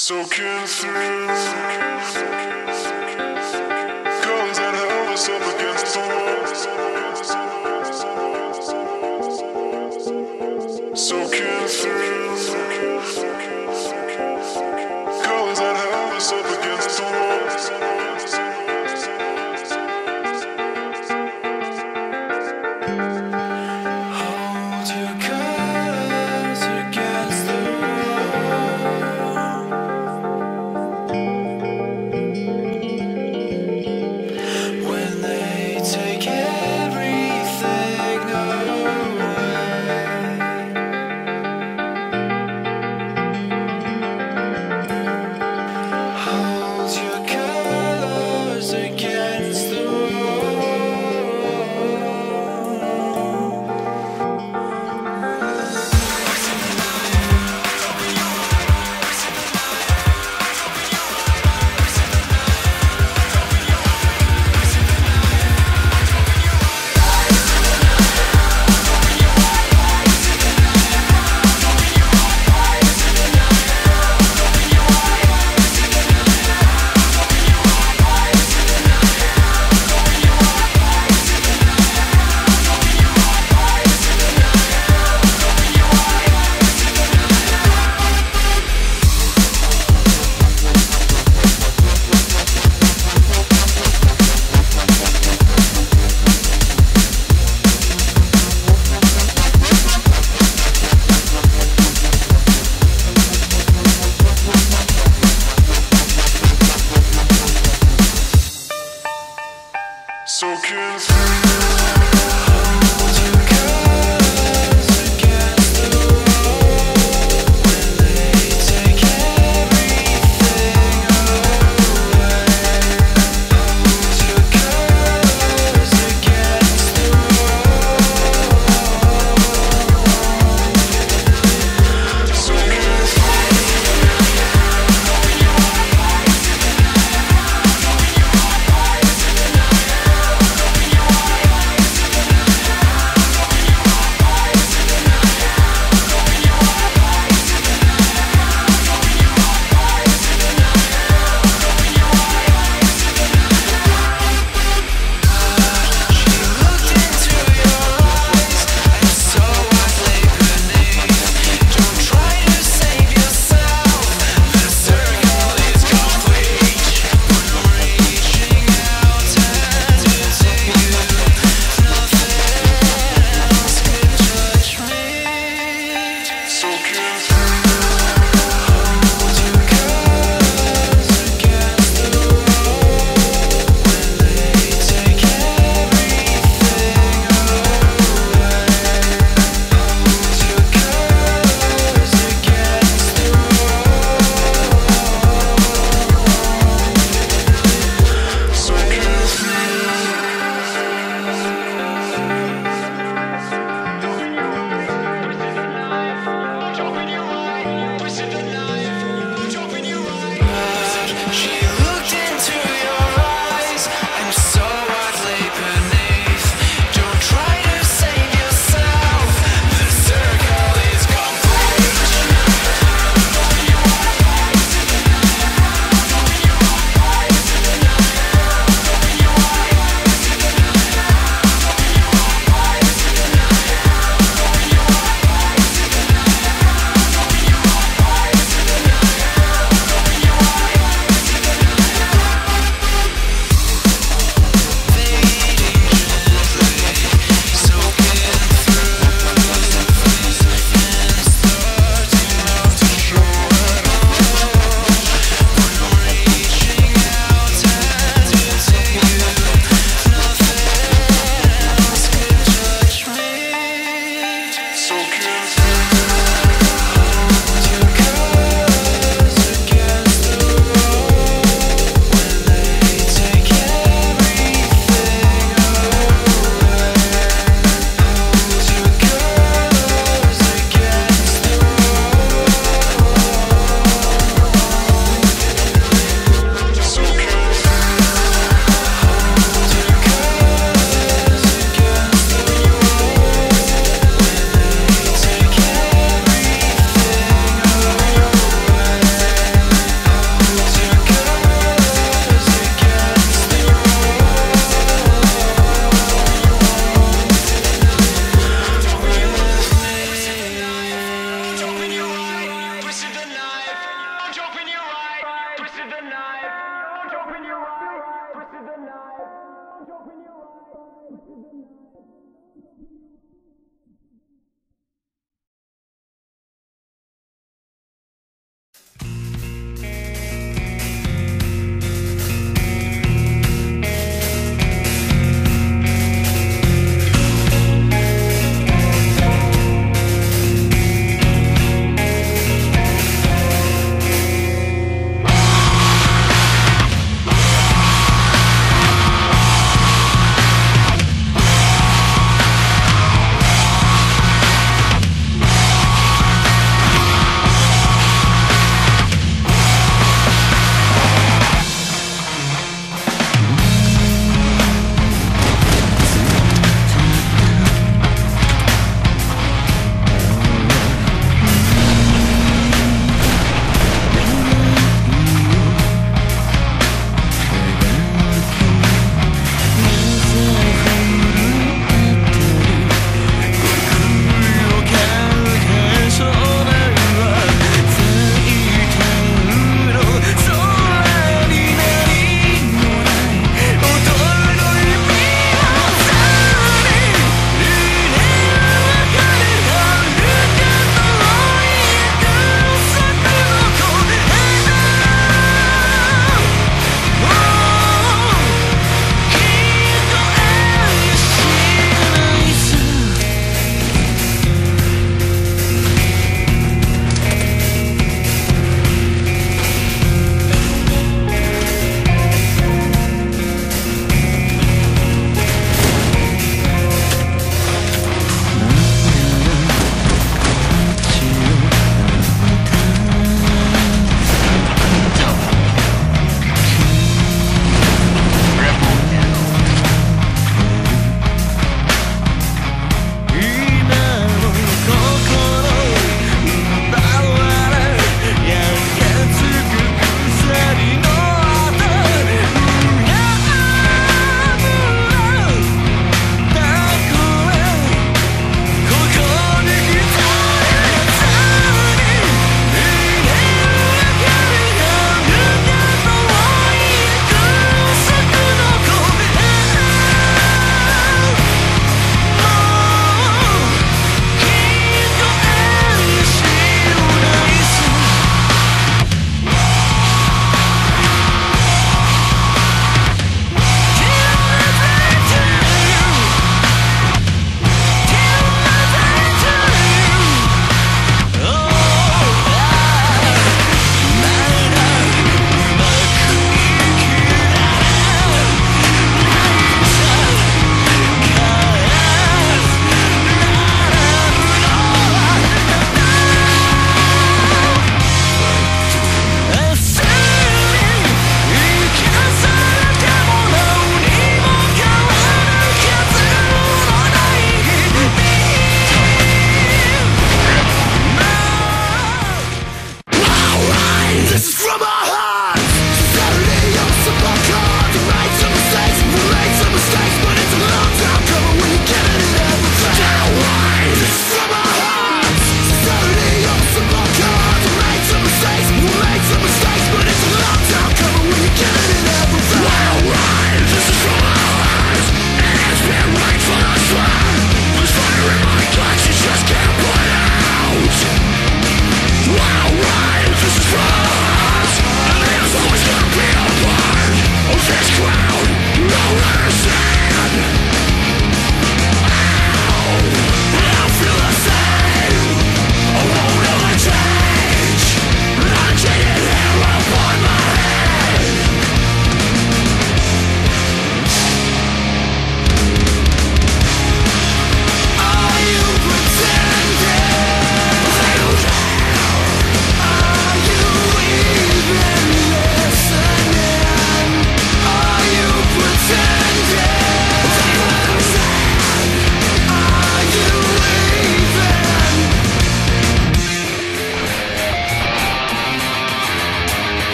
Soaking through, guns that held us up against the wall. Soaking through.